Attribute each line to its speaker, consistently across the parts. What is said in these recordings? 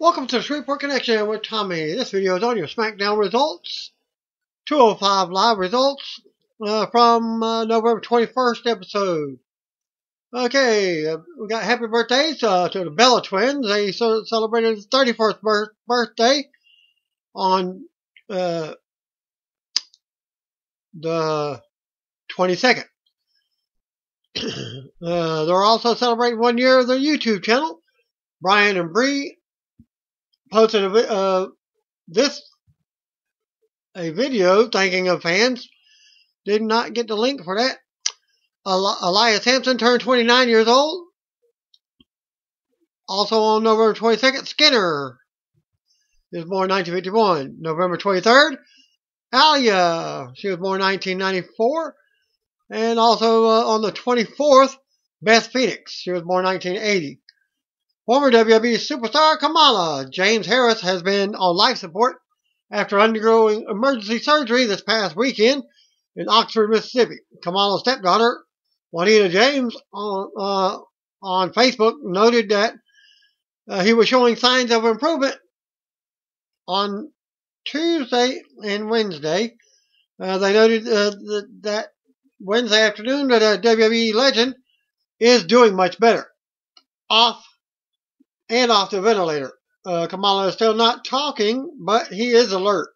Speaker 1: Welcome to the Shreveport Connection with Tommy. This video is on your SmackDown results. 205 live results uh, from uh, November 21st episode. Okay, uh, we got happy birthdays uh, to the Bella twins. They celebrated their 31st birth- birthday on uh, the 22nd. Uh, they're also celebrating one year of their YouTube channel. Brian and Brie posted a, uh, this a video thanking of fans. Did not get the link for that. Eli- Elias Samson turned 29 years old. Also on November 22nd, Skinner is born 1951. November 23rd, Aliyah, she was born 1994. And also uh, on the 24th, Beth Phoenix, she was born 1980. Former WWE superstar Kamala James Harris has been on life support after undergoing emergency surgery this past weekend in Oxford, Mississippi. Kamala's stepdaughter, Juanita James, on, uh, on Facebook noted that uh, he was showing signs of improvement on Tuesday and Wednesday. Uh, they noted uh, that, that Wednesday afternoon that a WWE legend is doing much better. Off and off the ventilator. Uh, Kamala is still not talking, but he is alert,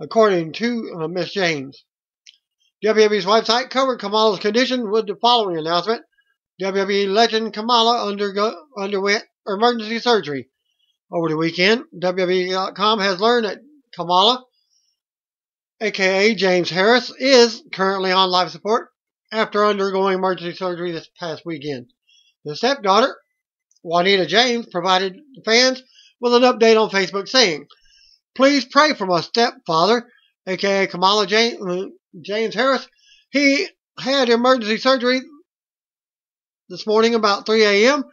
Speaker 1: according to uh, Miss James. WWE's website covered Kamala's condition with the following announcement. WWE legend Kamala undergo, underwent emergency surgery over the weekend. WWE.com has learned that Kamala, aka James Harris, is currently on life support after undergoing emergency surgery this past weekend. The stepdaughter, Juanita James provided fans with an update on Facebook saying, Please pray for my stepfather, aka Kamala James, uh, Harris. He had emergency surgery this morning about 3 a.m.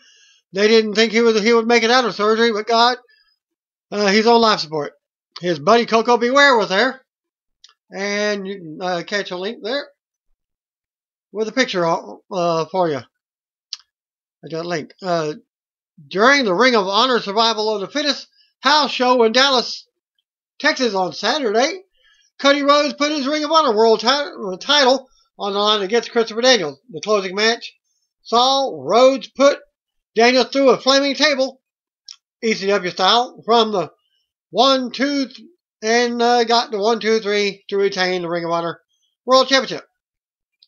Speaker 1: They didn't think he would he would make it out of surgery, but God, uh, he's on life support. His buddy Koko B. Ware was there, and you can uh, catch a link there with a picture uh, for you. I got a link. During the Ring of Honor Survival of the Fittest house show in Dallas, Texas on Saturday, Cody Rhodes put his Ring of Honor World ti- title on the line against Christopher Daniels. The closing match saw Rhodes put Daniels through a flaming table, ECW style, from the one, two, th- and uh, got the one, two, three to retain the Ring of Honor World Championship.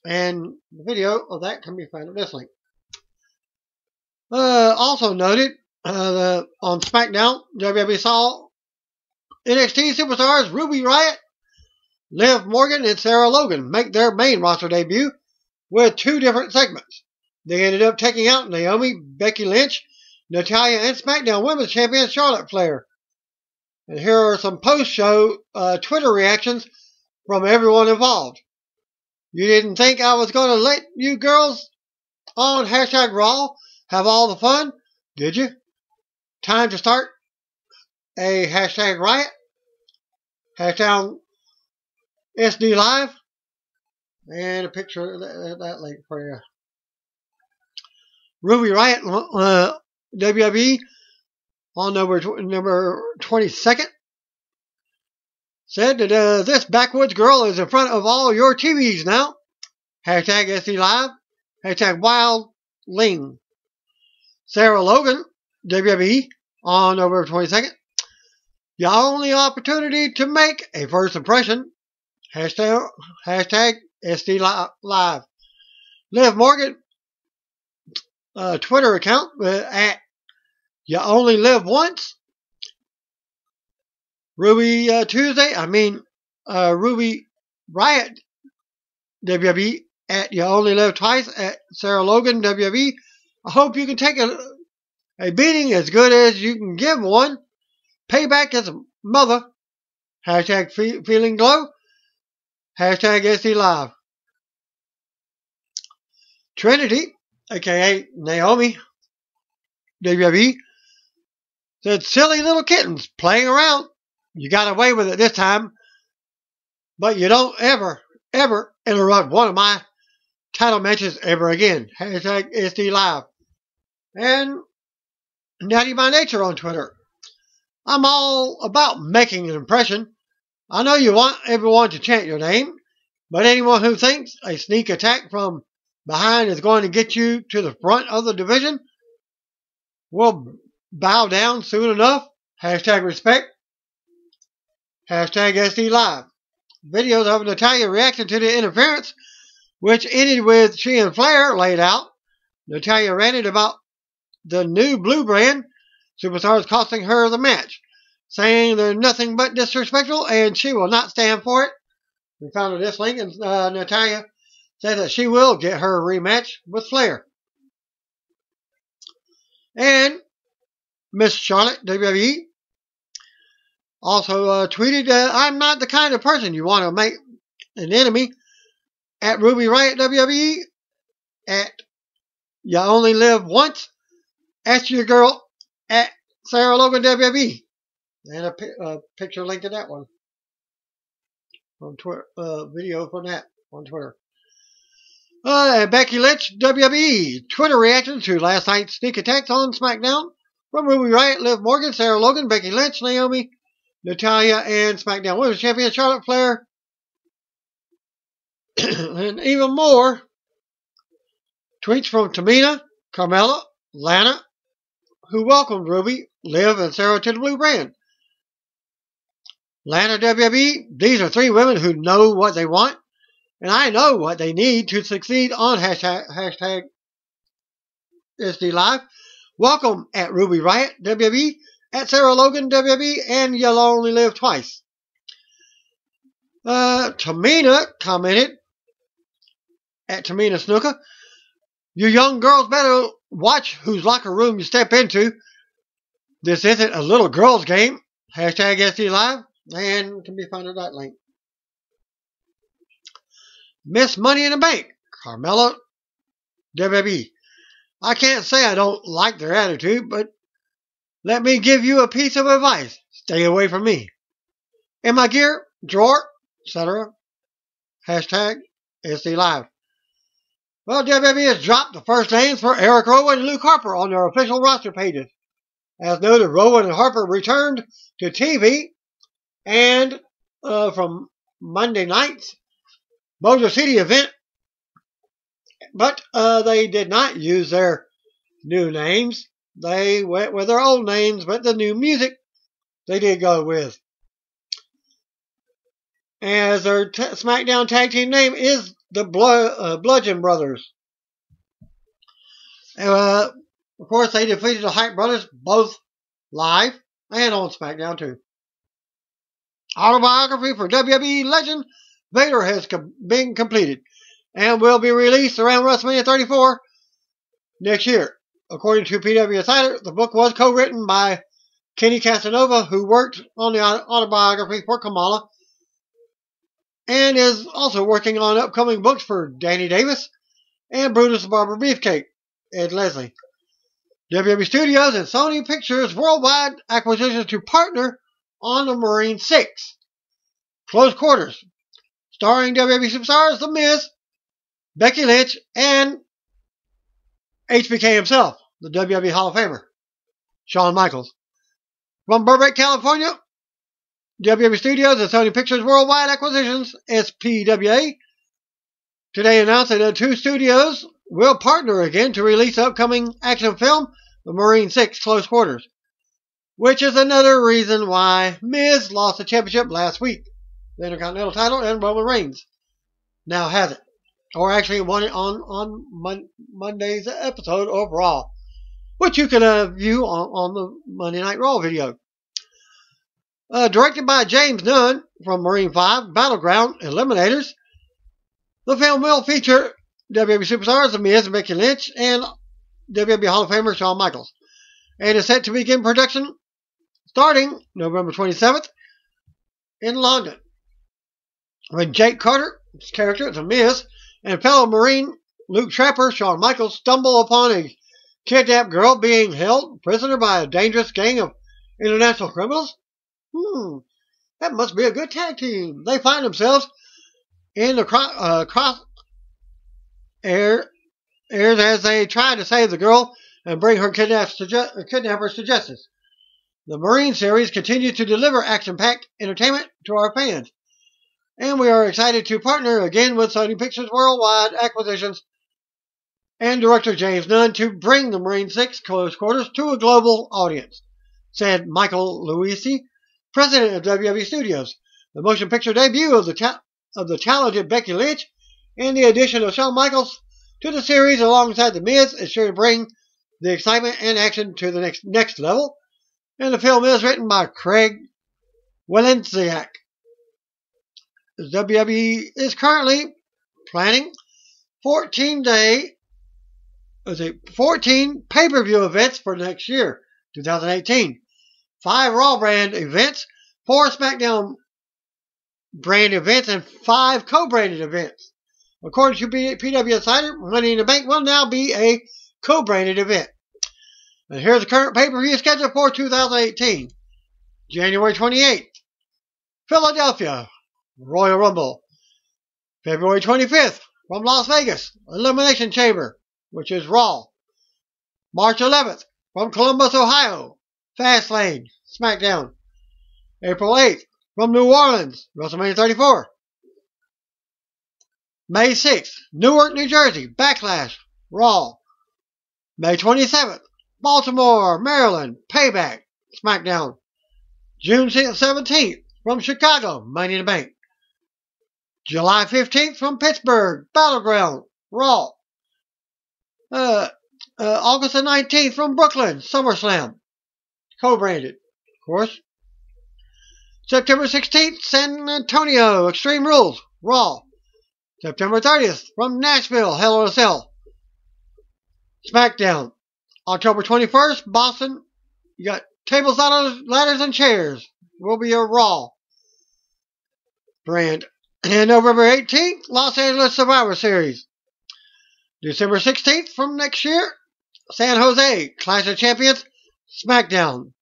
Speaker 1: And the video of that can be found at this link. Uh, also noted uh, on SmackDown, WWE saw NXT superstars Ruby Riott, Liv Morgan, and Sarah Logan make their main roster debut with two different segments. They ended up taking out Naomi, Becky Lynch, Natalya, and SmackDown Women's Champion Charlotte Flair. And here are some post-show uh, Twitter reactions from everyone involved. You didn't think I was going to let you girls on hashtag Raw have all the fun, did you? Time to start a hashtag riot, hashtag SD Live, and a picture of that, that link for you. Ruby Riott, uh, WWE, on number, tw- number 22nd, said that uh, this backwoods girl is in front of all your TVs now. Hashtag SD Live, hashtag Wild Ling. Sarah Logan, WWE, on November 22nd. Your only opportunity to make a first impression. Hashtag, hashtag SD Li- Live. Liv Morgan, uh, Twitter account uh, at You Only Live Once. Ruby uh, Tuesday, I mean, uh, Ruby Riott, WWE, at You Only Live Twice, at Sarah Logan, WWE. I hope you can take a, a beating as good as you can give one. Payback as a mother. Hashtag fe- feeling glow. Hashtag SD Live. Trinity, aka Naomi, WWE, said silly little kittens playing around. You got away with it this time, but you don't ever, ever interrupt one of my title matches ever again. Hashtag SD Live. And Natty by Nature on Twitter. I'm all about making an impression. I know you want everyone to chant your name, but anyone who thinks a sneak attack from behind is going to get you to the front of the division will bow down soon enough. Hashtag respect. Hashtag SD Live. Videos of Natalya reacting to the interference, which ended with she and Flair laid out. Natalya ranted about the new blue brand superstars costing her the match, saying they're nothing but disrespectful and she will not stand for it. We found this link and uh, Natalya said that she will get her rematch with Flair. And Miss Charlotte WWE also uh, tweeted, uh, I'm not the kind of person you want to make an enemy. At Ruby Riott WWE, at You Only Live Once, at your girl, at Sarah Logan WWE. And a, a picture link to that one on Twitter, uh, video from that on Twitter. Uh, Becky Lynch, WWE, Twitter reaction to last night's sneak attacks on SmackDown from Ruby Riott, Liv Morgan, Sarah Logan, Becky Lynch, Naomi, Natalya, and SmackDown Women's Champion Charlotte Flair. and even more tweets from Tamina, Carmella, Lana, who welcomed Ruby, Liv, and Sarah to the Blue Brand. Lana WWE, these are three women who know what they want, and I know what they need to succeed on hashtag, hashtag SD. Welcome at Ruby Riott WWE, at Sarah Logan WWE, and You'll Only Live Twice. Uh, Tamina commented at Tamina Snuka, you young girls better watch whose locker room you step into. This isn't a little girls game. Hashtag SD Live and can be found at that link. Miss Money in the Bank, Carmella WWE. I can't say I don't like their attitude, but let me give you a piece of advice. Stay away from me. In my gear, drawer, etc. Hashtag SD Live. Well, WWE has dropped the first names for Eric Rowan and Luke Harper on their official roster pages. As noted, Rowan and Harper returned to TV and uh, from Monday night's Motor City event, but uh, they did not use their new names. They went with their old names, but the new music they did go with. As their SmackDown tag team name is the Blo- uh, Bludgeon Brothers. Uh, of course, they defeated the Hype Brothers both live and on SmackDown too. Autobiography for WWE legend Vader has been completed and will be released around WrestleMania 34 next year. According to PW Insider, the book was co-written by Kenny Casanova, who worked on the autobiography for Kamala, and is also working on upcoming books for Danny Davis and Brutus Barber Beefcake, Ed Leslie. WWE Studios and Sony Pictures worldwide acquisitions to partner on the Marine 6. Close Quarters, starring WWE superstars The Miz, Becky Lynch, and HBK himself, the WWE Hall of Famer, Shawn Michaels. From Burbank, California, WWE Studios and Sony Pictures Worldwide Acquisitions, SPWA, today announced that the two studios will partner again to release the upcoming action film, The Marine 6 Close Quarters which is another reason why Miz lost the championship last week. The Intercontinental title and Roman Reigns now has it. Or actually won it on, on Mon- Monday's episode of Raw, which you can uh, view on, on the Monday Night Raw video. Uh, directed by James Nunn from Marine 5 Battleground Eliminators, the film will feature WWE superstars The Miz and Becky Lynch and WWE Hall of Famer Shawn Michaels and is set to begin production starting November 27th in London. When Jake Carter, his character, The Miz, and fellow Marine Luke Trapper, Shawn Michaels, stumble upon a kidnapped girl being held prisoner by a dangerous gang of international criminals. Hmm, that must be a good tag team. They find themselves in the cro- uh, cross air airs as they try to save the girl and bring her kidnappers to, kidnappers to justice. The Marine series continues to deliver action-packed entertainment to our fans. And we are excited to partner again with Sony Pictures Worldwide Acquisitions and director James Nunn to bring the Marine 6 Close Quarters to a global audience, said Michael Luisi, president of WWE Studios. The motion picture debut of the, ta- of the talented Becky Lynch and the addition of Shawn Michaels to the series alongside The Miz is sure to bring the excitement and action to the next next level. And the film is written by Craig Walenciak. WWE is currently planning 14 day, it 14 pay per view events for next year, 2018. Five Raw brand events, four SmackDown brand events, and five co branded events. According to PW Insider, Money in the Bank will now be a co branded event. And here's the current pay per view schedule for 2018 January 28th, Philadelphia, Royal Rumble. February 25th, from Las Vegas, Elimination Chamber, which is Raw. March 11th, from Columbus, Ohio, Fastlane, SmackDown. April 8th, from New Orleans, WrestleMania 34. May 6th, Newark, New Jersey, Backlash, Raw. May 27th, Baltimore, Maryland, Payback, SmackDown. June 17th, from Chicago, Money in the Bank. July 15th, from Pittsburgh, Battleground, Raw. Uh, uh, August the 19th, from Brooklyn, SummerSlam, co-branded, of course. September 16th, San Antonio, Extreme Rules, Raw. September 30th, from Nashville, Hell in a Cell. SmackDown. October 21st, Boston. You got tables, ladders, ladders and chairs. Will be a Raw brand. And November 18th, Los Angeles Survivor Series. December 16th from next year, San Jose Clash of Champions, SmackDown.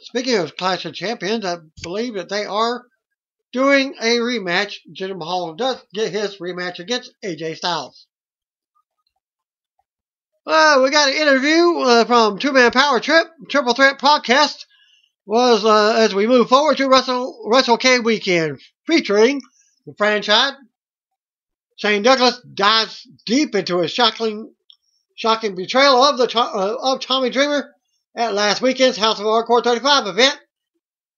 Speaker 1: Speaking of Clash of Champions, I believe that they are doing a rematch. Jinder Mahal does get his rematch against AJ Styles. Well, we got an interview uh, from Two Man Power Trip, Triple Threat Podcast, was uh, as we move forward to Wrestle, Wrestle K weekend, featuring the franchise. Shane Douglas dives deep into a shocking, shocking betrayal of the uh, of Tommy Dreamer at last weekend's House of Hardcore 35 event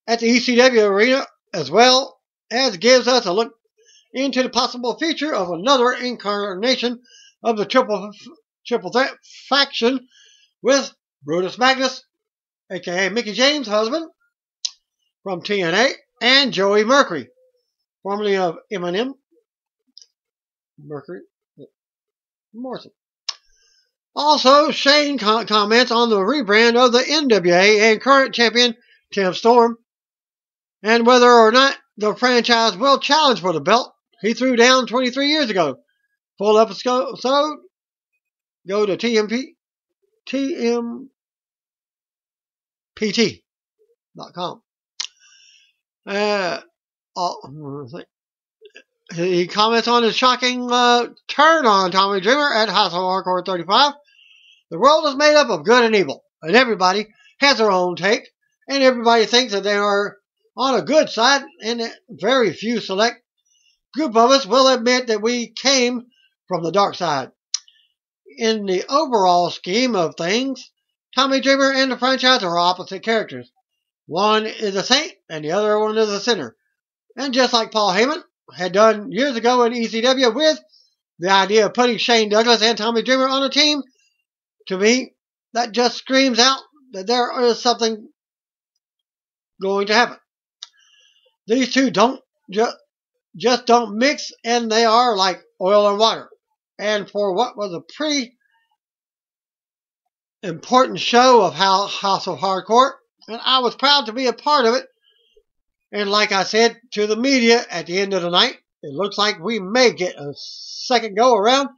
Speaker 1: at the ECW arena, as well as gives us a look into the possible future of another incarnation of the triple triple threat faction with Brutus Magnus, aka Mickie James' husband from TNA, and Joey Mercury, formerly of MNM. Mercury Morrison. Also, Shane comments on the rebrand of the NWA and current champion Tim Storm, and whether or not the franchise will challenge for the belt he threw down 23 years ago. Full episode, go to TMP, TMPT.com. Uh, he comments on his shocking uh, turn on Tommy Dreamer at House of Hardcore 35. The world is made up of good and evil, and everybody has their own take, and everybody thinks that they are on a good side, and very few select group of us will admit that we came from the dark side. In the overall scheme of things, Tommy Dreamer and the franchise are opposite characters. One is a saint and the other one is a sinner. And just like Paul Heyman had done years ago in ECW with the idea of putting Shane Douglas and Tommy Dreamer on a team, to me, that just screams out that there is something going to happen. These two don't just just don't mix, and they are like oil and water. And for what was a pretty important show of House of Hardcore, and I was proud to be a part of it. And like I said to the media at the end of the night, it looks like we may get a second go around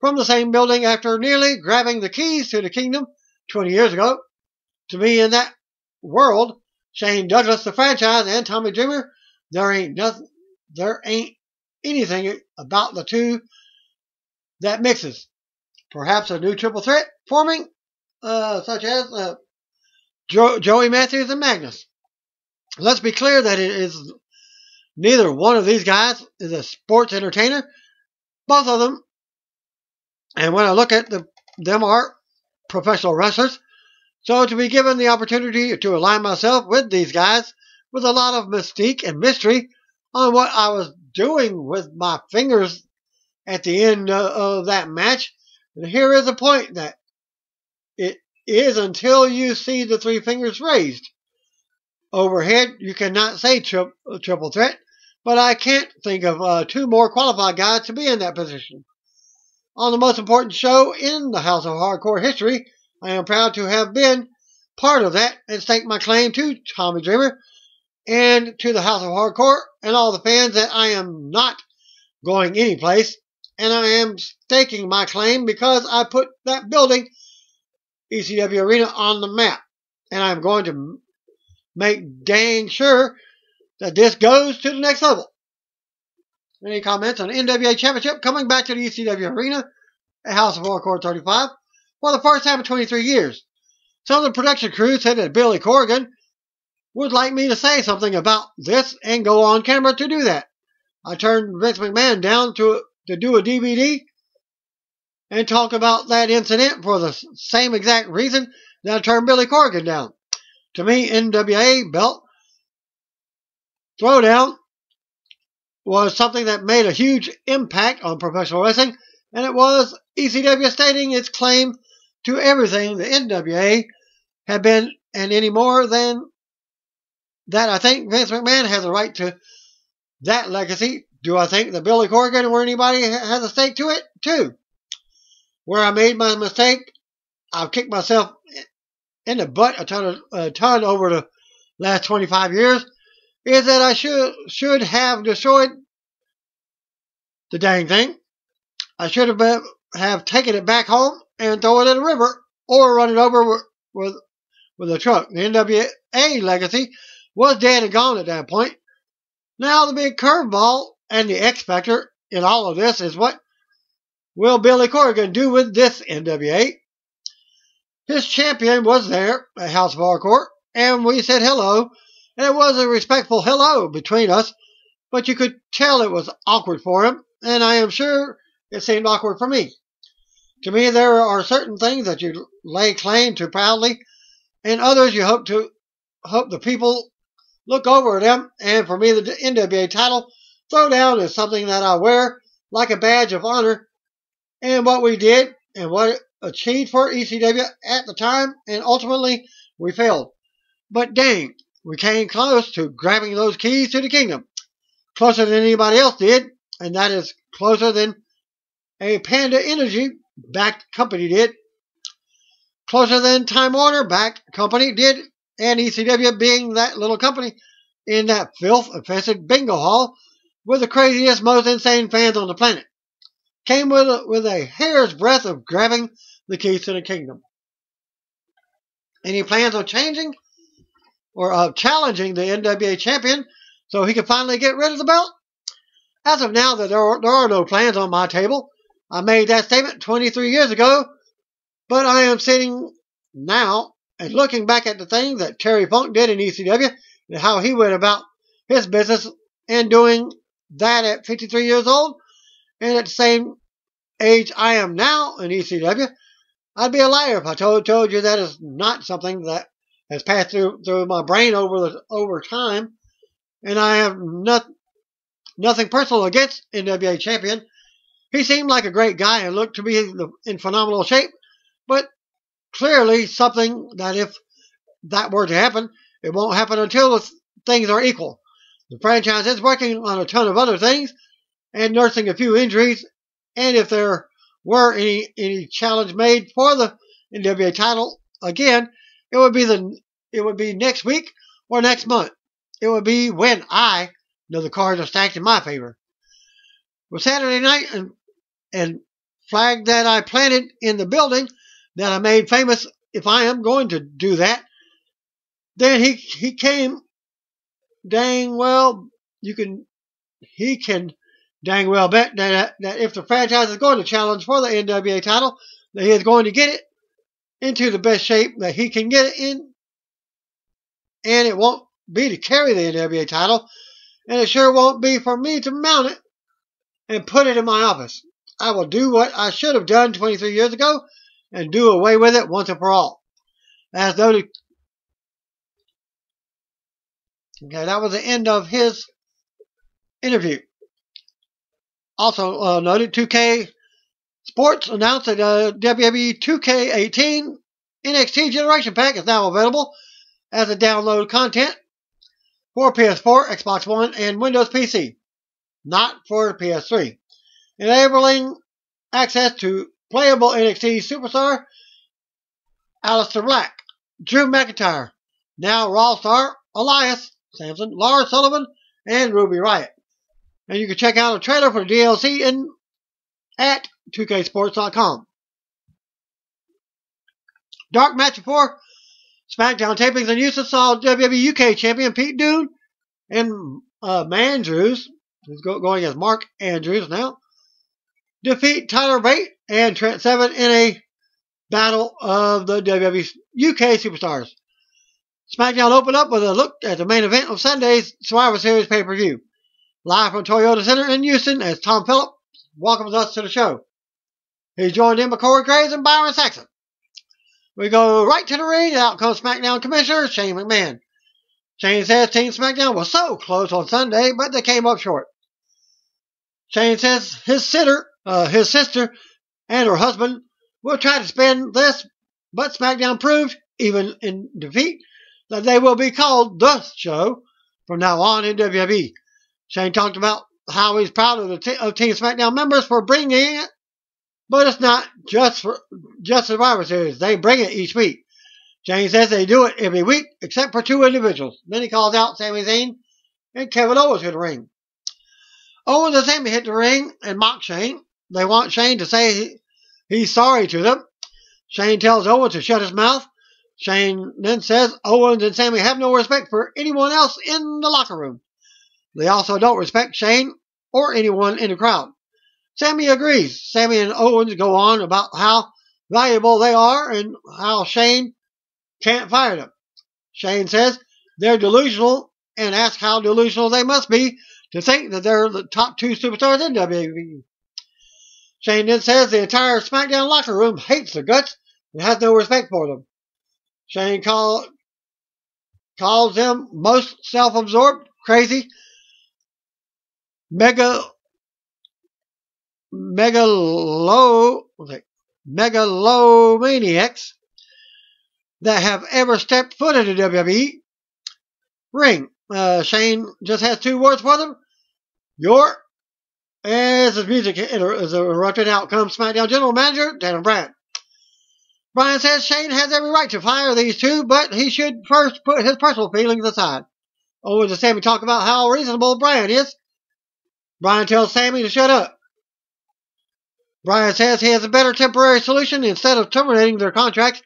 Speaker 1: from the same building after nearly grabbing the keys to the kingdom 20 years ago. To me, in that world, Shane Douglas, the franchise, and Tommy Dreamer, there ain't nothing, there ain't anything about the two that mixes. Perhaps a new triple threat forming uh, such as uh, jo- Joey Matthews and Magnus. Let's be clear that it is neither one of these guys is a sports entertainer. Both of them, and when I look at the, them are professional wrestlers. So to be given the opportunity to align myself with these guys with a lot of mystique and mystery on what I was doing with my fingers at the end uh, of that match. And here is a point that it is until you see the three fingers raised. Overhead, you cannot say tri- triple threat, but I can't think of uh, two more qualified guys to be in that position. On the most important show in the House of Hardcore history, I am proud to have been part of that and stake my claim to Tommy Dreamer and to the House of Hardcore and all the fans that I am not going anyplace and I am staking my claim because I put that building, ECW Arena, on the map. And I'm going to make dang sure that this goes to the next level. Any comments on NWA Championship coming back to the ECW Arena at House of Hardcore 35 for the first time in 23 years? Some of the production crew said that Billy Corgan would like me to say something about this and go on camera to do that. I turned Vince McMahon down to to do a DVD and talk about that incident for the same exact reason that I turned Billy Corgan down. To me, NWA belt throwdown was something that made a huge impact on professional wrestling, and it was ECW stating its claim to everything the NWA had been, and any more than that, I think Vince McMahon has a right to that legacy do I think that Billy Corgan or anybody has a stake to it? Too. Where I made my mistake, I've kicked myself in the butt a ton, of, a ton over the last 25 years, is that I should, should have destroyed the dang thing. I should have been, have taken it back home and throw it in a river or run it over with, with, with a truck. The NWA legacy was dead and gone at that point. Now the big curveball and the X factor in all of this is what will Billy Corgan do with this NWA? His champion was there at House of Hardcore, and we said hello, it was a respectful hello between us, but you could tell it was awkward for him, and I am sure it seemed awkward for me. To me, there are certain things that you lay claim to proudly, and others you hope to hope the people look over at them. And for me, the NWA title Throwdown is something that I wear like a badge of honor. And what we did and what it achieved for ECW at the time, and ultimately we failed. But dang, we came close to grabbing those keys to the kingdom. Closer than anybody else did, and that is closer than a Panda Energy backed company did. Closer than Time Warner backed company did, and ECW being that little company in that filth infested bingo hall with the craziest, most insane fans on the planet. Came with a, with a hair's breadth of grabbing the keys to the kingdom. Any plans on changing or of challenging the NWA champion so he could finally get rid of the belt? As of now, there are, there are no plans on my table. I made that statement 23 years ago, but I am sitting now and looking back at the things that Terry Funk did in ECW and how he went about his business and doing that at 53 years old and at the same age I am now in ECW, I'd be a liar if I told, told you that is not something that has passed through, through my brain over the, over time. And I have not, nothing personal against NWA champion. He seemed like a great guy and looked to be in phenomenal shape, but clearly something that if that were to happen, it won't happen until things are equal. The franchise is working on a ton of other things and nursing a few injuries. And if there were any any challenge made for the NWA title again, it would be the it would be next week or next month. It would be when I know the cards are stacked in my favor. With Saturday night and and flag that I planted in the building that I made famous if I am going to do that, then he he came dang well you can he can dang well bet that, that if the franchise is going to challenge for the NWA title, that he is going to get it. Into the best shape that he can get it in. And it won't be to carry the NWA title. And it sure won't be for me to mount it and put it in my office. I will do what I should have done 23 years ago and do away with it once and for all. As noted. Okay, that was the end of his interview. Also uh, noted, 2K Sports announced that uh, WWE 2K18 NXT Generation Pack is now available as a download content for PS4, Xbox One, and Windows PC, not for PS3, enabling access to playable NXT superstar Aleister Black, Drew McIntyre, now Raw star Elias Samson, Lars Sullivan, and Ruby Riott. And you can check out a trailer for the DLC in at 2ksports.com. Dark match before SmackDown tapings in Houston saw WWE UK champion Pete Dunne and uh, Mandrews, who's going as Mark Andrews now, defeat Tyler Bate and Trent Seven in a battle of the WWE UK superstars. SmackDown opened up with a look at the main event of Sunday's Survivor Series pay-per-view. Live from Toyota Center in Houston as Tom Phillips welcomes us to the show. He's joined in by Corey Graves and Byron Saxton. We go right to the ring, and out comes SmackDown Commissioner Shane McMahon. Shane says Team SmackDown was so close on Sunday, but they came up short. Shane says his sitter, uh, his sister, and her husband will try to spin this, but SmackDown proved, even in defeat, that they will be called the show from now on in WWE. Shane talked about how he's proud of the t- of Team SmackDown members for bringing but it's not just for just Survivor Series. They bring it each week. James says they do it every week, except for two individuals. Then he calls out Sami Zayn and Kevin Owens to the ring. Owens and Sami hit the ring and mock Shane. They want Shane to say he, he's sorry to them. Shane tells Owens to shut his mouth. Shane then says Owens and Sami have no respect for anyone else in the locker room. They also don't respect Shane or anyone in the crowd. Sami agrees. Sami and Owens go on about how valuable they are and how Shane can't fire them. Shane says they're delusional and asks how delusional they must be to think that they're the top two superstars in WWE. Shane then says the entire SmackDown locker room hates the guts and has no respect for them. Shane call, calls them most self-absorbed, crazy, mega megalo, megalomaniacs that have ever stepped foot into WWE ring. Uh, Shane just has two words for them. Your, as his music is erupted out comes SmackDown General Manager Daniel Bryan. Bryan says Shane has every right to fire these two, but he should first put his personal feelings aside. Owens and Sami talk about how reasonable Bryan is. Bryan tells Sami to shut up. Bryan says he has a better temporary solution. Instead of terminating their contracts,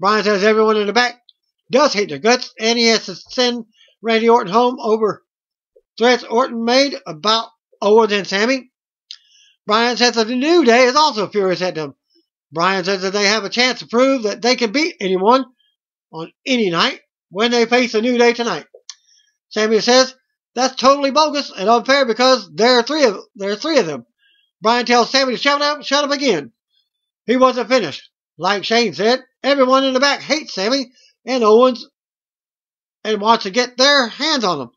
Speaker 1: Bryan says everyone in the back does hate their guts, and he has to send Randy Orton home over threats Orton made about Owens and Sami. Bryan says that the New Day is also furious at them. Bryan says that they have a chance to prove that they can beat anyone on any night when they face the New Day tonight. Sami says that's totally bogus and unfair because there are three of there are three of them. Bryan tells Sami to shut up, shut up again. He wasn't finished. Like Shane said, everyone in the back hates Sami and Owens and wants to get their hands on them.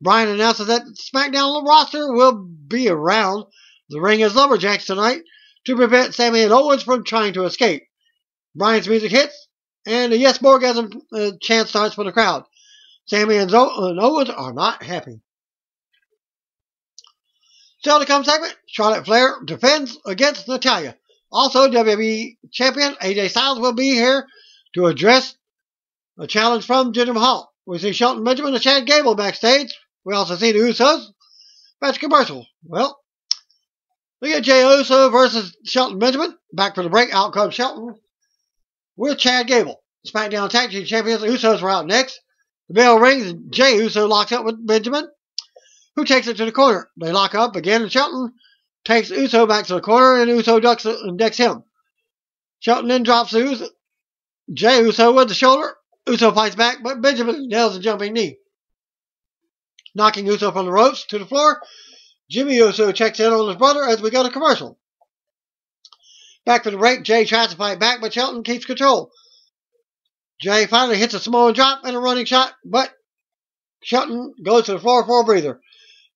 Speaker 1: Bryan announces that SmackDown roster will be around the ring as lumberjacks tonight to prevent Sami and Owens from trying to escape. Bryan's music hits, and the Yes Borgasm uh, chant starts for the crowd. Sami and, and Owens are not happy. Come segment, Charlotte Flair defends against Natalya. Also, WWE Champion AJ Styles will be here to address a challenge from Jinder Mahal. We see Shelton Benjamin and Chad Gable backstage. We also see the Usos. Match commercial. Well, we get Jey Uso versus Shelton Benjamin. Back for the break. Out comes Shelton with Chad Gable. SmackDown Tag Team Champions. The Usos were out next. The bell rings and Jey Uso locks up with Benjamin who takes it to the corner. They lock up again, and Shelton takes Uso back to the corner, and Uso ducks and decks him. Shelton then drops Uso, Jey Uso with the shoulder. Uso fights back, but Benjamin nails a jumping knee. Knocking Uso from the ropes to the floor, Jimmy Uso checks in on his brother as we go to commercial. Back for the break, Jey tries to fight back, but Shelton keeps control. Jey finally hits a small drop and a running shot, but Shelton goes to the floor for a breather.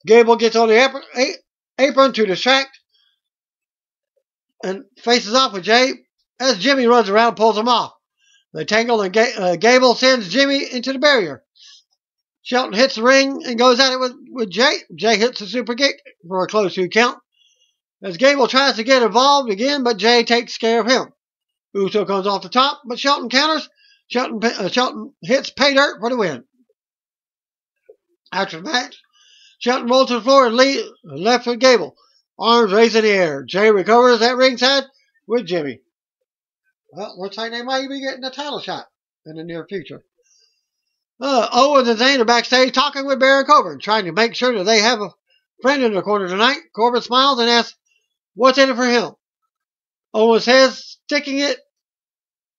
Speaker 1: Gable gets on the apron, apron to distract and faces off with Jey as Jimmy runs around and pulls him off. They tangle and uh, Gable sends Jimmy into the barrier. Shelton hits the ring and goes at it with, with Jay. Jey hits a super kick for a close two count. As Gable tries to get involved again, but Jey takes care of him. Uso comes off the top, but Shelton counters. Shelton, uh, Shelton hits pay dirt for the win. After the match, Shelton rolls to the floor and lead, left with Gable. Arms raised in the air. Jey recovers at ringside with Jimmy. Well, looks like they might be getting a title shot in the near future. Uh, Owens and Zayn are backstage talking with Baron Corbin, trying to make sure that they have a friend in the corner tonight. Corbin smiles and asks, What's in it for him? Owens says sticking it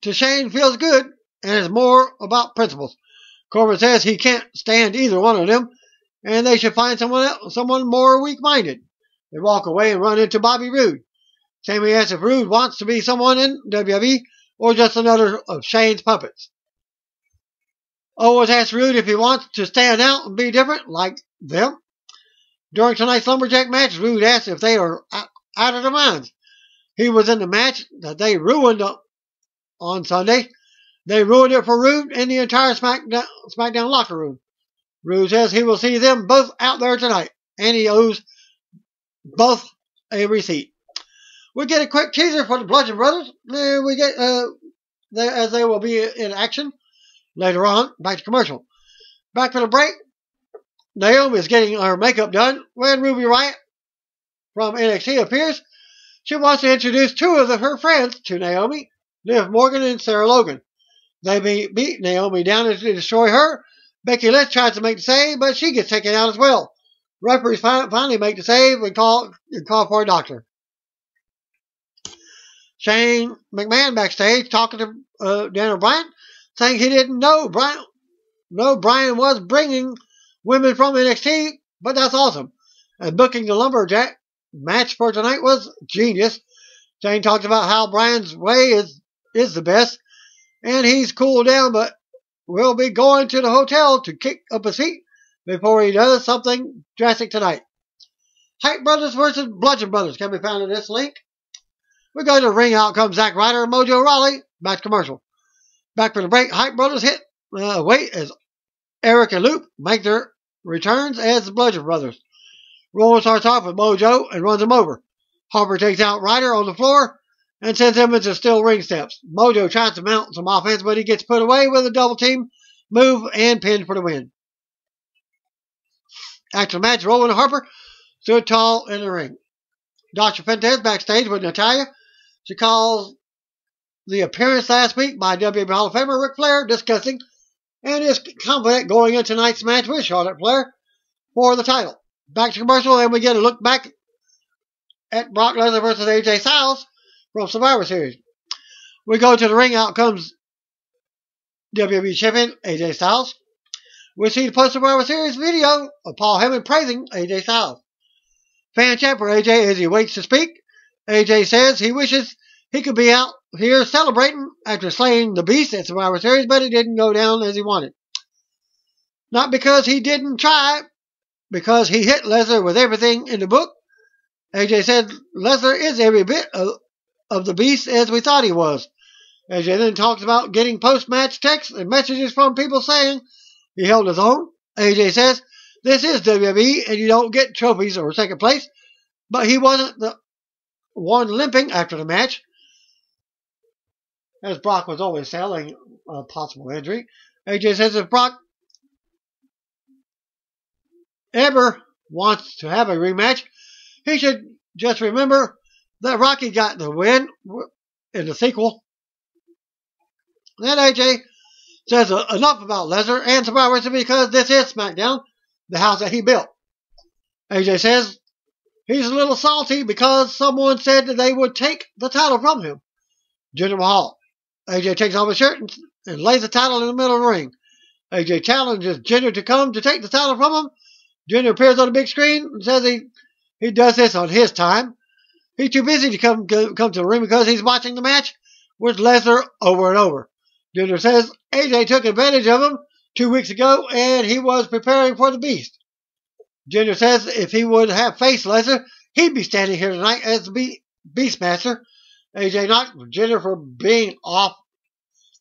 Speaker 1: to Shane feels good and is more about principles. Corbin says he can't stand either one of them and they should find someone else, someone more weak-minded. They walk away and run into Bobby Roode. Sami asks if Roode wants to be someone in WWE or just another of Shane's puppets. Owens asks Roode if he wants to stand out and be different like them. During tonight's Lumberjack match, Roode asks if they are out of their minds. He was in the match that they ruined on Sunday. They ruined it for Roode and the entire SmackDown, SmackDown locker room. Roode says he will see them both out there tonight, and he owes both a receipt. We get a quick teaser for the Bludgeon Brothers. We get uh, they, as they will be in action later on. Back to commercial. Back for the break. Naomi is getting her makeup done when Ruby Riott from NXT appears. She wants to introduce two of the, her friends to Naomi, Liv Morgan and Sarah Logan. They beat Naomi down to destroy her. Becky Lynch tries to make the save, but she gets taken out as well. Referees finally make the save and call, and call for a doctor. Shane McMahon backstage talking to uh, Daniel Bryan, saying he didn't know Bryan, know Bryan was bringing women from NXT, but that's awesome. And booking the lumberjack match for tonight was genius. Shane talks about how Bryan's way is is the best, and he's cooled down, but will be going to the hotel to kick up a seat before he does something drastic tonight. Hype Brothers versus Bludgeon Brothers can be found in this link. We go to ring out comes Zack Ryder and Mojo Rawley. Back commercial. Back for the break. Hype Brothers hit uh, wait as Eric and Loop make their returns as the Bludgeon Brothers. Rowan starts off with Mojo and runs him over. Harper takes out Ryder on the floor and sends him into steel ring steps. Mojo tries to mount some offense, but he gets put away with a double team move and pinned for the win. After the match, Rowan Harper stood tall in the ring. Dr. Fuentes backstage with Natalya. She calls the appearance last week by WWE Hall of Famer Ric Flair discussing and is confident going into tonight's match with Charlotte Flair for the title. Back to commercial, and we get a look back at Brock Lesnar versus AJ Styles from Survivor Series. We go to the ring. Out comes WWE Champion AJ Styles. We see the post Survivor Series video of Paul Heyman praising AJ Styles. Fan chat for AJ as he waits to speak. AJ says he wishes he could be out here celebrating after slaying the Beast at Survivor Series, but it didn't go down as he wanted. Not because he didn't try, because he hit Lesnar with everything in the book. AJ said Lesnar is every bit of, of the beast as we thought he was. AJ then talks about getting post-match texts and messages from people saying he held his own. AJ says this is WWE and you don't get trophies or second place, but he wasn't the one limping after the match. As Brock was always selling a possible injury. AJ says if Brock ever wants to have a rematch, he should just remember that Rocky got the win in the sequel. Then AJ says uh, enough about Lesnar and Survivor Series because this is SmackDown, the house that he built. AJ says he's a little salty because someone said that they would take the title from him. Jinder Mahal. AJ takes off his shirt and, and lays the title in the middle of the ring. AJ challenges Jinder to come to take the title from him. Jinder appears on the big screen and says he, he does this on his time. He's too busy to come come to the ring because he's watching the match with Lesnar over and over. Jinder says AJ took advantage of him two weeks ago and he was preparing for the Beast. Jinder says if he would have faced Lesnar, he'd be standing here tonight as the Beastmaster. AJ knocked Jinder for being off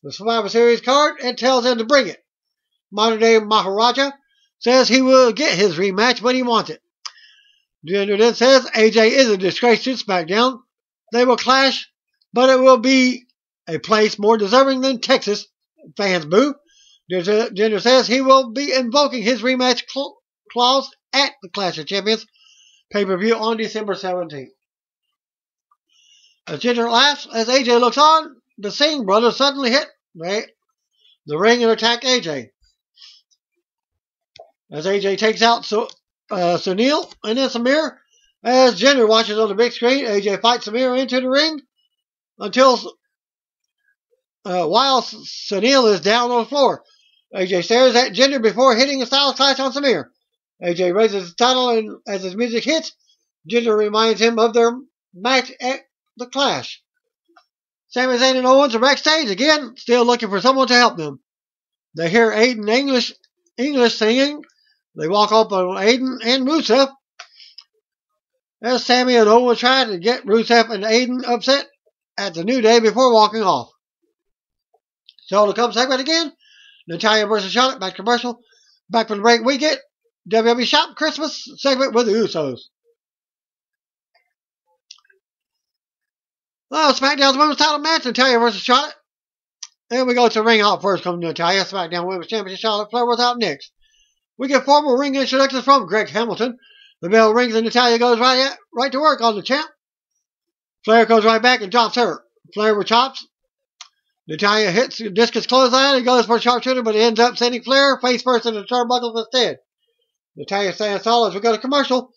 Speaker 1: the Survivor Series card and tells him to bring it. Modern day Maharaja says he will get his rematch when he wants it. Jinder then says AJ is a disgrace to SmackDown. They will clash, but it will be a place more deserving than Texas. Fans boo. Jinder says he will be invoking his rematch cl- clause at the Clash of Champions pay per view on December 17th. As laughs, as AJ looks on, the Singh brothers suddenly hit right, the ring and attack AJ. As AJ takes out so, uh, Sunil and then Samir, as Jinder watches on the big screen, AJ fights Samir into the ring until uh, while Sunil is down on the floor. AJ stares at Jinder before hitting a style clash on Samir. AJ raises his title and as his music hits, Jinder reminds him of their match at the Clash. Sami Zayn and Owens are backstage again, still looking for someone to help them. They hear Aiden English English singing. They walk up on Aiden and Rusev. As Sami and Owens try to get Rusev and Aiden upset at the New Day before walking off. So to come segment again. Natalya versus Charlotte, back commercial. Back from the break we get WWE Shop Christmas segment with the Usos. Well, SmackDown's Women's Title match, Natalya versus Charlotte. And we go to ring out first, coming to Natalya. SmackDown Women's Championship Charlotte Flair was out next. We get formal ring introductions from Greg Hamilton. The bell rings and Natalya goes right at, right to work on the champ. Flair goes right back and drops her. Flair with chops. Natalya hits the discus clothesline and goes for a sharpshooter, but ends up sending Flair face first into the turnbuckles instead. Natalya stands tall as we go to commercial.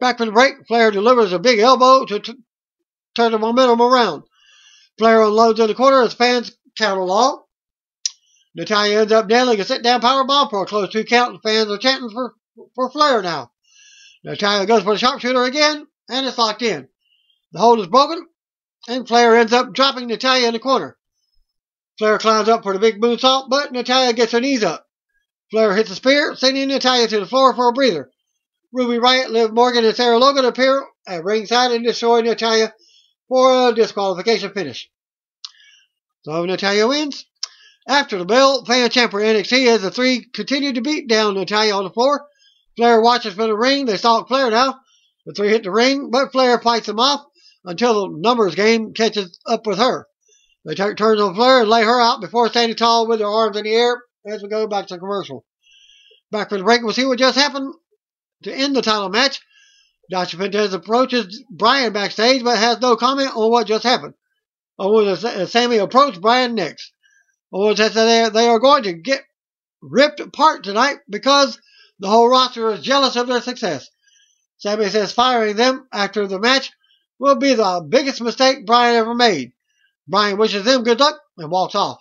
Speaker 1: Back from the break, Flair delivers a big elbow to turn the momentum around. Flair unloads in the corner as fans count along. Natalya ends up nailing a sit-down powerbomb for a close two count, and fans are chanting for, for Flair now. Natalya goes for the sharpshooter again, and it's locked in. The hold is broken, and Flair ends up dropping Natalya in the corner. Flair climbs up for the big moonsault, but Natalya gets her knees up. Flair hits a spear, sending Natalya to the floor for a breather. Ruby Riott, Liv Morgan, and Sarah Logan appear at ringside and destroy Natalya for a disqualification finish. So Natalya wins. After the bell, fan champ for NXT as the three continue to beat down Natalya on the floor. Flair watches from the ring. They stalk Flair now. The three hit the ring, but Flair fights them off until the numbers game catches up with her. They t- turn on Flair and lay her out before standing tall with their arms in the air as we go back to commercial. Back for the break, we'll see what just happened to end the title match. Dr. Fuentes approaches Bryan backstage, but has no comment on what just happened. Owens and Sami approach Bryan next. Says that they are going to get ripped apart tonight because the whole roster is jealous of their success. Sami says firing them after the match will be the biggest mistake Bryan ever made. Bryan wishes them good luck and walks off.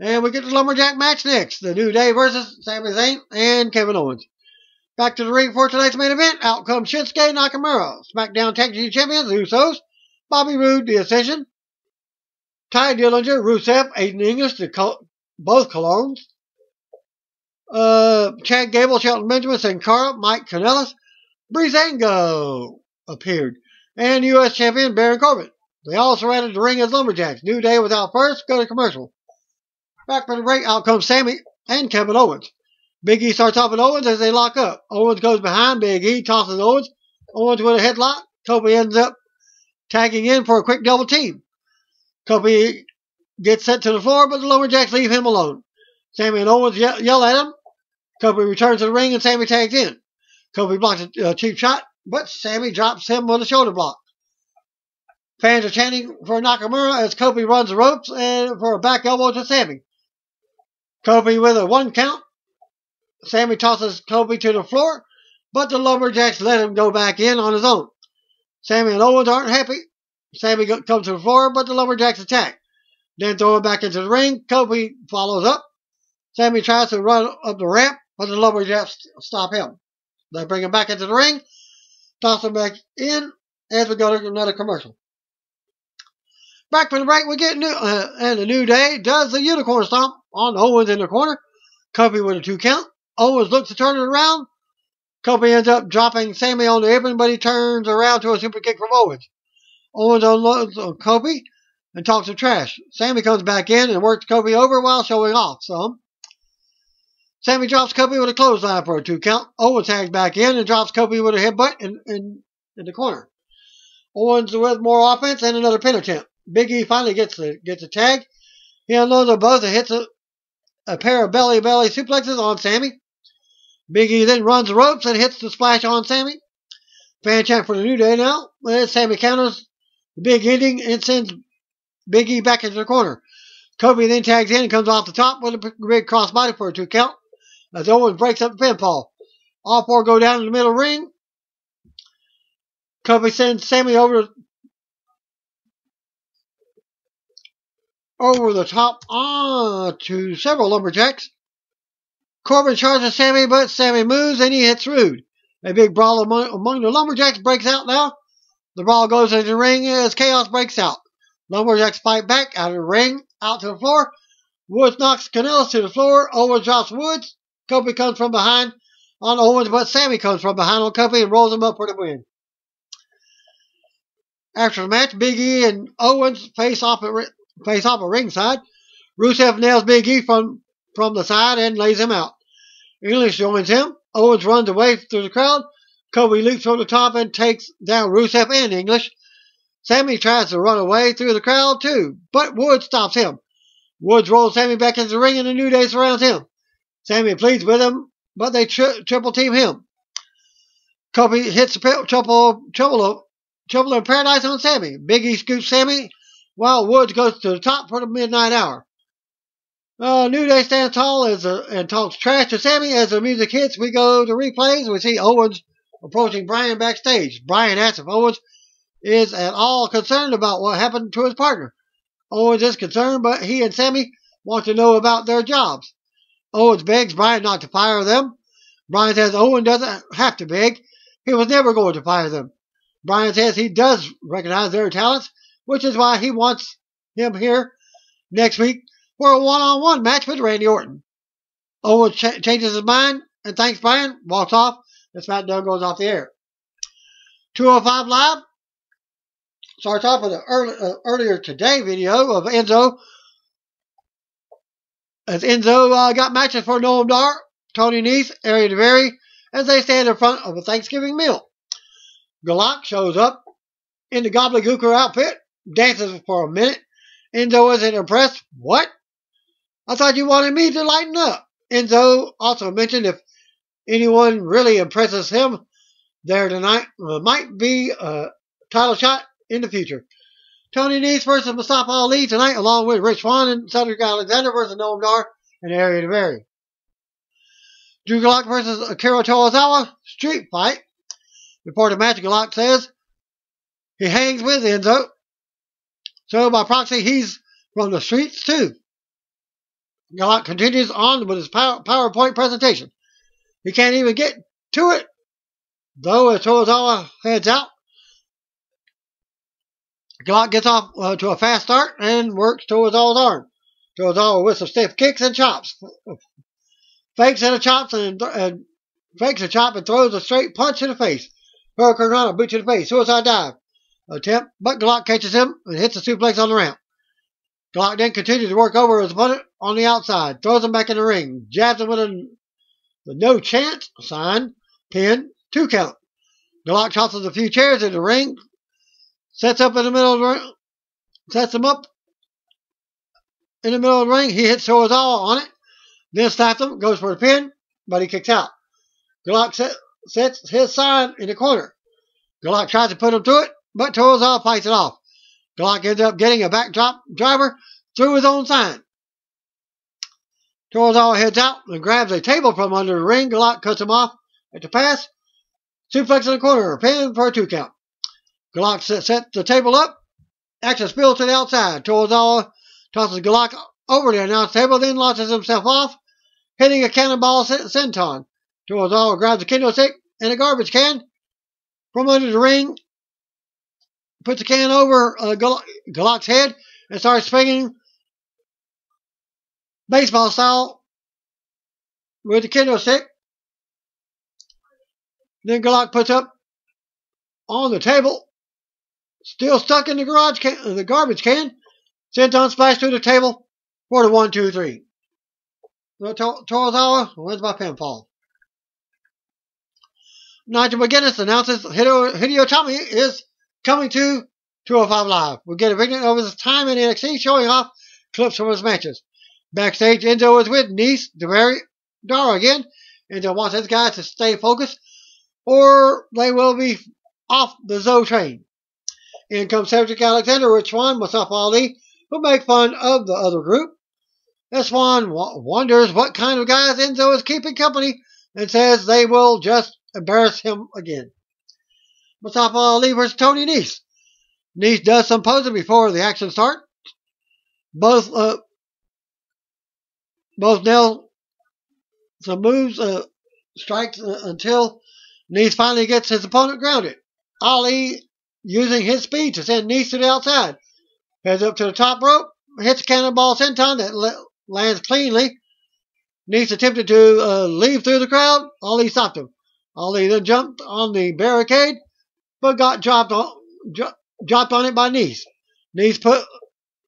Speaker 1: And we get the Lumberjack match next. The New Day versus Sami Zayn and Kevin Owens. Back to the ring for tonight's main event. Out comes Shinsuke Nakamura. SmackDown Tag Team Champions, the Usos. Bobby Roode, The Ascension. Tye Dillinger, Rusev, Aiden English, the Col- both Colóns. Uh, Chad Gable, Shelton Benjamin, Sin Cara, Mike Kanellis. Breezango appeared. And U.S. Champion Baron Corbin. They all surrounded the ring as Lumberjacks. New Day without first. Go to commercial. Back from the break, out comes Sami and Kevin Owens. Big E starts off with Owens as they lock up. Owens goes behind Big E, tosses Owens. Owens with a headlock. Kofi ends up tagging in for a quick double team. Kofi gets sent to the floor, but the Lumberjacks leave him alone. Sami and Owens yell, at him. Kofi returns to the ring and Sami tags in. Kofi blocks a cheap shot, but Sami drops him with a shoulder block. Fans are chanting for Nakamura as Kofi runs the ropes and for a back elbow to Sami. Kofi with a one count. Sami tosses Kofi to the floor, but the Lumberjacks let him go back in on his own. Sami and Owens aren't happy. Sami comes to the floor, but the Lumberjacks attack. then throw him back into the ring. Kofi follows up. Sami tries to run up the ramp, but the lumberjacks stop him. They bring him back into the ring, toss him back in as we go to another commercial. Back from the break, we get new, uh, and the New Day does the unicorn stomp on Owens in the corner. Kofi with a two count. Owens looks to turn it around. Kofi ends up dropping Sami on the apron, but he turns around to a super kick from Owens. Owens on uh, Kofi and talks some trash. Sami comes back in and works Kofi over while showing off some. Sami drops Kofi with a clothesline for a two count. Owens tags back in and drops Kofi with a headbutt in, in, in the corner. Owens with more offense and another pin attempt. Big E finally gets the gets a tag. He unloads them both and hits a, a pair of belly belly suplexes on Sami. Big E then runs the ropes and hits the splash on Sami. Fan chant for the New Day now. Sami counters big ending and sends Big E back into the corner. Kofi then tags in and comes off the top with a big crossbody for a two count. As Owens breaks up the pinfall. All four go down in the middle ring. Kofi sends Sami over over the top on to several lumberjacks. Corbin charges Sami, but Sami moves and he hits Roode. A big brawl among, among the lumberjacks breaks out now. The brawl goes into the ring as chaos breaks out. Lumberjacks fight back out of the ring, out to the floor. Woods knocks Kanellis to the floor. Owens drops Woods. Kofi comes from behind on Owens, but Sami comes from behind on Kofi and rolls him up for the win. After the match, Big E and Owens face off at face off at ringside. Rusev nails Big E from, from the side and lays him out. English joins him. Owens runs away through the crowd. Kofi leaps from the top and takes down Rusev and English. Sami tries to run away through the crowd too, but Woods stops him. Woods rolls Sami back into the ring and the New Day surrounds him. Sami pleads with him, but they tri- triple team him. Kofi hits the triple, triple, triple in paradise on Sami. Biggie scoops Sami while Woods goes to the top for the midnight hour. Uh, New Day stands tall as a, and talks trash to Sami as the music hits. We go to replays. We see Owens approaching Bryan backstage. Bryan asks if Owens is at all concerned about what happened to his partner. Owens is concerned, but he and Sami want to know about their jobs. Owens begs Bryan not to fire them. Bryan says Owen doesn't have to beg. He was never going to fire them. Bryan says he does recognize their talents, which is why he wants him here next week for a one-on-one match with Randy Orton. Owens ch- changes his mind and thanks Bryan, walks off, and SmackDown goes off the air. 205 Live starts off with an early, uh, earlier today video of Enzo as Enzo uh, got matches for Noam Dar, Tony Nese, Ariya Daivari, as they stand in front of a Thanksgiving meal. Gulak shows up in the gobbledygooker outfit, dances for a minute. Enzo isn't impressed. What? I thought you wanted me to lighten up. Enzo also mentioned if anyone really impresses him there tonight, uh, might be a title shot in the future. Tony Nese versus Mustafa Ali tonight, along with Rich Swann and Cedric Alexander versus Noam Dar and Ariya Daivari. Drew Gulak versus Akira Tozawa, street fight. The match, Gulak says he hangs with Enzo. So by proxy, he's from the streets too. Gulak continues on with his PowerPoint presentation. He can't even get to it, though it as Tozawa heads out. Gulak gets off uh, to a fast start and works Tozawa's arm. Tozawa with some stiff kicks and chops. Fakes and a chops and, and fakes a chop and throws a straight punch in the face. hurricanrana boot to the face. Suicide dive. Attempt, but Gulak catches him and hits a suplex on the ramp. Gulak then continues to work over his opponent on the outside, throws him back in the ring, jabs him with a the no chance sign, pin, two count. Gulak tosses a few chairs in the ring, sets up in the middle of the ring, sets him up in the middle of the ring. He hits Tozawa on it, then stops him, goes for the pin, but he kicks out. Gulak set, sets his sign in the corner. Gulak tries to put him through it, but Tozawa fights it off. Gulak ends up getting a backdrop driver through his own sign. Tozawa heads out and grabs a table from under the ring. Gulak cuts him off at the pass. Suplex in the corner, pin for a two count. Gulak sets the table up. Action spill to the outside. Tozawa tosses Gulak over the announce table, then launches himself off, hitting a cannonball senton. Tozawa grabs a kendo stick and a garbage can from under the ring, puts the can over uh, Gulak's head, and starts swinging baseball style with the kendo stick. Then Gulak puts up on the table, still stuck in the garage can, uh, the garbage can. Senton splash through the table for the one, two, three. Tozawa wins by pinfall. Nigel McGuinness announces Hideo, Hideo Itami is coming to 205 Live. We'll get a vignette of his time in NXT showing off clips from his matches. Backstage, Enzo is with Nese, Daivari, Dara again. Enzo wants his guys to stay focused or they will be off the Zo train. In comes Cedric Alexander with Swann, Mustafa Ali, who make fun of the other group. And Swann wonders what kind of guys Enzo is keeping company and says they will just embarrass him again. Mustafa Ali versus Tony Nese. Nese does some posing before the action starts. Both uh, both nail some moves, uh, strikes uh, until Nese finally gets his opponent grounded. Ali using his speed to send Nese to the outside. Heads up to the top rope, hits a cannonball senton that lands cleanly. Nese attempted to uh, leave through the crowd. Ali stopped him. Ali then jumped on the barricade, but got dropped on, dro- dropped on it by Nese. Nese put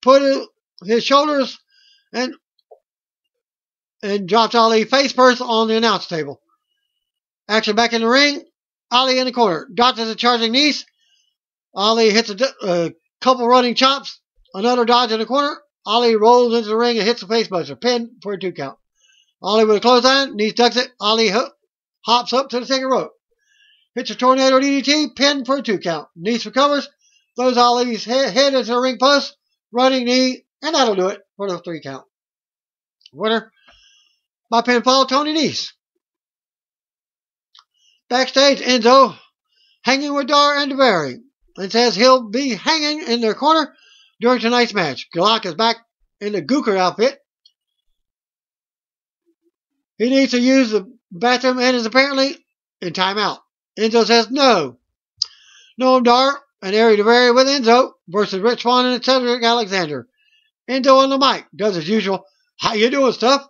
Speaker 1: put his shoulders and and dropped Ali face first on the announce table. Action back in the ring. Ali in the corner. Dodges a charging Nese. Ali hits a, couple running chops. Another dodge in the corner. Ali rolls into the ring and hits the facebuster. Pin for a two count. Ali with a clothesline. Nese ducks it. Ali hops up to the second rope. Hits a tornado DDT. Pin for a two count. Nese recovers. Throws Ali's head, head into the ring post. Running knee. And that'll do it for the three count. Winner by pinfall, Tony Nese. Backstage, Enzo hanging with Dar and Daivari and says he'll be hanging in their corner during tonight's match. Gulak is back in the Gooker outfit. He needs to use the bathroom and is apparently in timeout. Enzo says no. Noam Dar and Ari Daivari with Enzo versus Rich Swann and Cedric Alexander. Enzo on the mic does as usual. How you doing, stuff?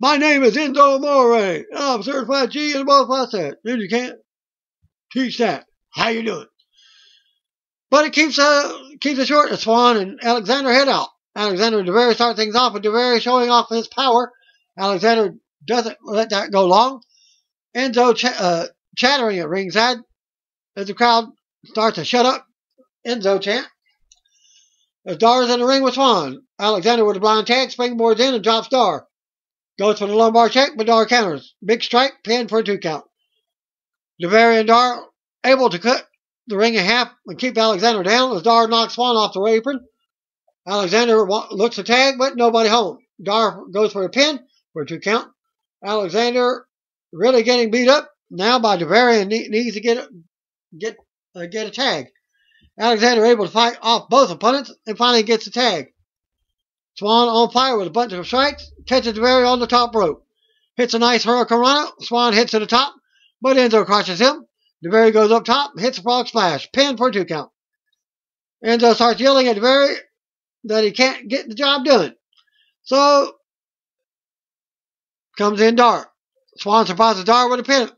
Speaker 1: My name is Enzo Amore. I'm certified G in both facets. Dude, you can't teach that. How you doing? But it keeps uh keeps it short. as Swann and Alexander head out. Alexander and Daivari start things off with Daivari showing off his power. Alexander doesn't let that go long. Enzo ch- uh, chattering at ringside as the crowd starts to shut up. Enzo chant. As is in the ring with Swann. Alexander with a blind tag springboards in and drops Dar. Goes for the lumbar check, but Dar counters. Big strike, pin for a two count. Daivari and Dar able to cut the ring in half and keep Alexander down as Dar knocks Swann off the apron. Alexander looks to tag, but nobody home. Dar goes for a pin for a two count. Alexander really getting beat up now by Daivari and needs to get get uh, get a tag. Alexander able to fight off both opponents and finally gets a tag. Swann on fire with a bunch of strikes, catches Daivari on the top rope. Hits a nice hurricanrana. Swann hits to the top, but Enzo crushes him. Daivari goes up top, hits a frog splash, pin for a two count. Enzo starts yelling at Daivari that he can't get the job done. So comes in Dar. Swann surprises Dar with a pin.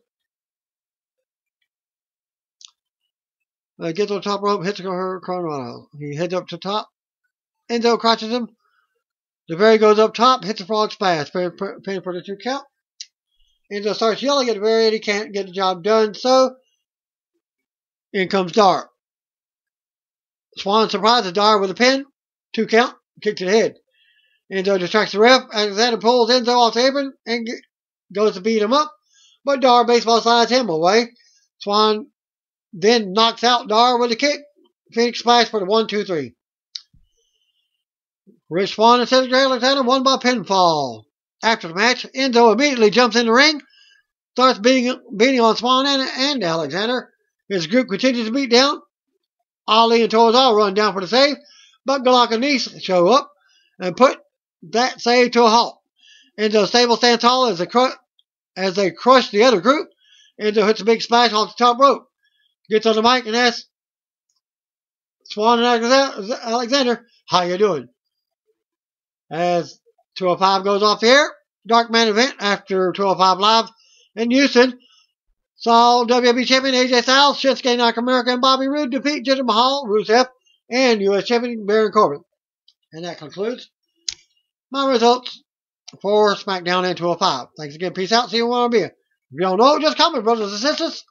Speaker 1: Uh, gets on top rope, hits a hurricanrana. He heads up to top. Enzo crushes him. Daivari goes up top, hits a frog splash, paying for the two count. Enzo starts yelling at Daivari and he can't get the job done, so in comes Dar. Swann surprises Dar with a pin, two count, kick to the head. Enzo distracts the ref, Alexander pulls Enzo off the apron and goes to beat him up, but Dar baseball slides him away. Swann then knocks out Dar with a kick. Phoenix splash for the one, two, three. Rich and Cedric Alexander won by pinfall. After the match, Enzo immediately jumps in the ring, starts beating, beating on Swann and, and Alexander. His group continues to beat down. Ali and Tozawa run down for the save, but Gulak and Nese show up. and put that save to a halt. Enzo stable stands tall as they, cru- as they crush the other group. Enzo hits a big splash off the top rope. Gets on the mic and asks Swann and Alexander, how you doing? As 205 goes off here. Dark Man event after 205 Live in Houston saw WWE Champion AJ Styles, Shinsuke Nakamura, and Bobby Roode defeat Jinder Mahal, Rusev, and U.S. Champion Baron Corbin. And that concludes my results for SmackDown and 205. Thanks again. Peace out. See you on be. If you don't know, just comment, brothers and sisters.